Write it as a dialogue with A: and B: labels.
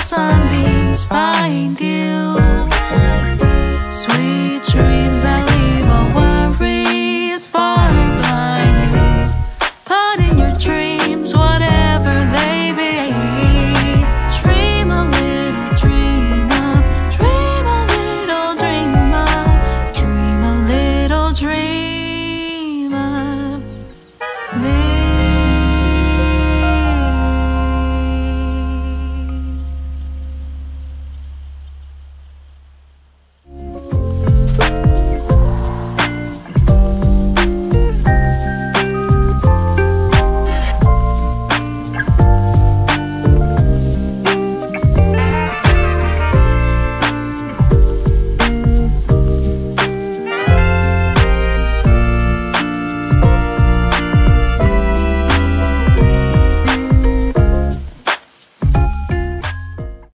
A: sunbeams find you.